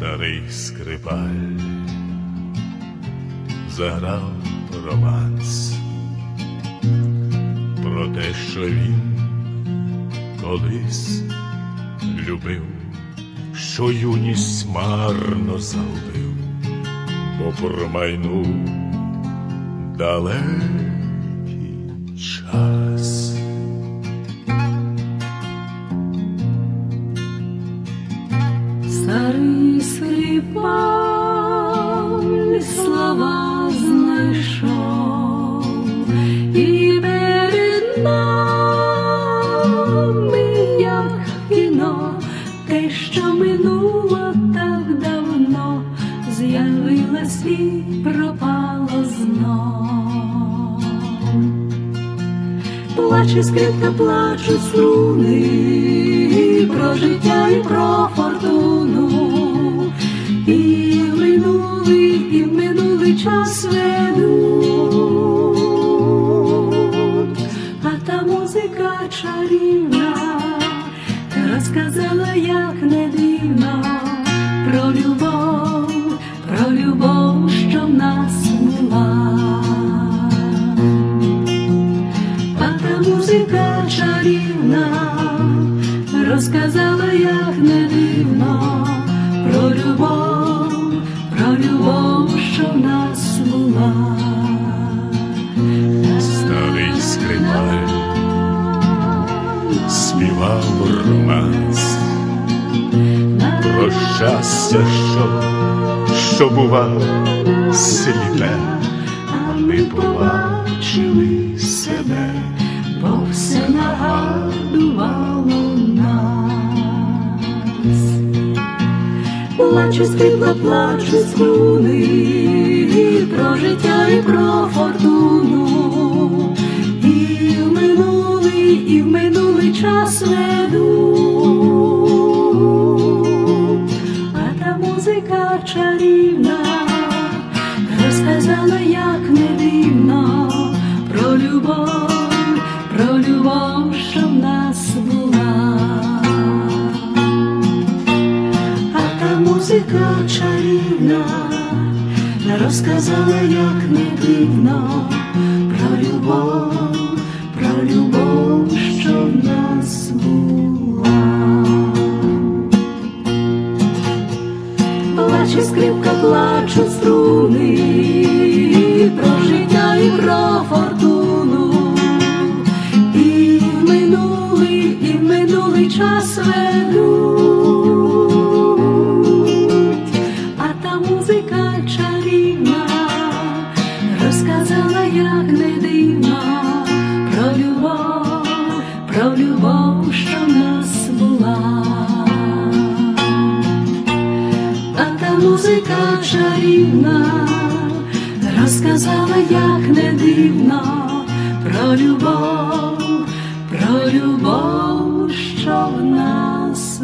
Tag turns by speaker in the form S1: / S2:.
S1: старий скрипаль. Заграв романс про те, що він колись любив, що юність марно загубив, бо промайнув далекий
S2: скрипаль слова знайшов і перед як кіно, те, що минуло так давно, з'явилось і пропало знов. Плаче скрипка, плачуть струни про життя і про фортуну, і в минулий, і в минулий час ведуть, а та музика чарівна розказала, як не дивно про любов, про любов, що в нас була. А та музика чарівна розказала, як не нас була.
S1: Старий скрипаль співав романс про щастя, що, що бува сліпе, ми побачили себе.
S2: бо все нагадувало нас. Плаче скрипка, плачуть струни про фортуну, і в минулий, і в минулий час ведуть, а та музика чарівна розказала, як не дивно про любов, про любов, що в нас була. А та музика чарівна розказала, як не дивно про любов, про любов, що в нас була. Плаче скрипка, плачуть струни про життя і про фортуну, і в минулий, і в минулий час ведуть, розказала, як не дивно про любов, про любов, що в нас була. А та музика чарівна розказала, як не дивно про любов, про любов, що в нас.